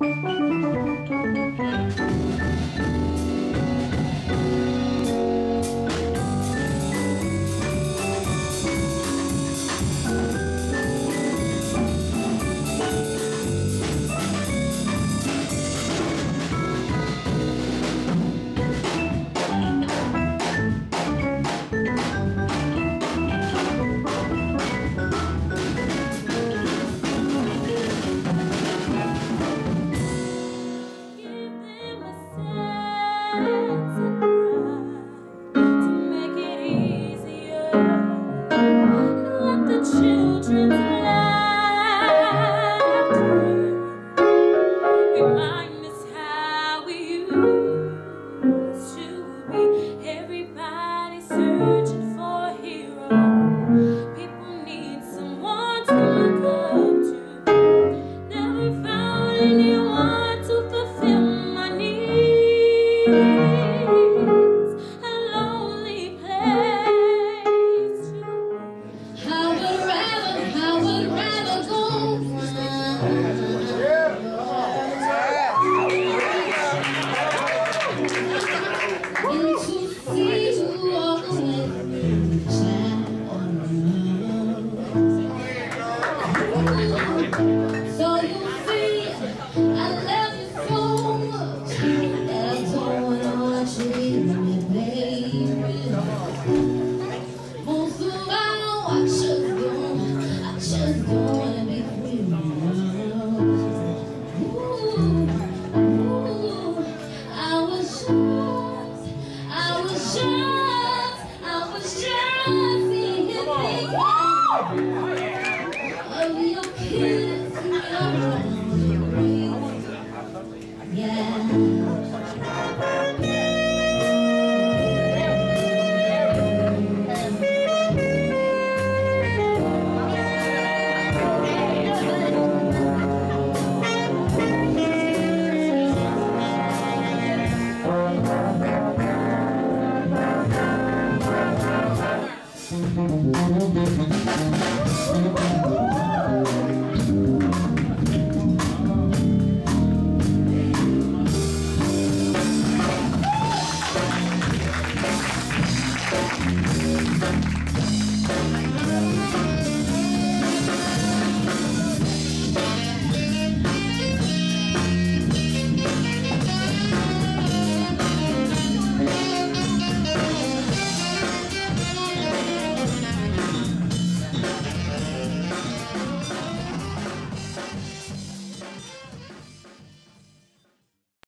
Thank you. be mine. Thank you.